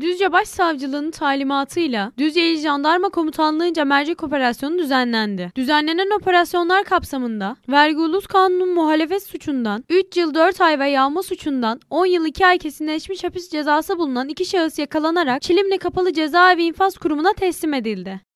Düzce Başsavcılığı'nın talimatıyla Düzce İl Jandarma Komutanlığı'nca mercek operasyonu düzenlendi. Düzenlenen operasyonlar kapsamında vergi ulus kanunun muhalefet suçundan 3 yıl 4 ay ve yağma suçundan 10 yıl 2 ay kesinleşmiş hapis cezası bulunan iki şahıs yakalanarak Çilimli Kapalı Cezaevi İnfaz Kurumu'na teslim edildi.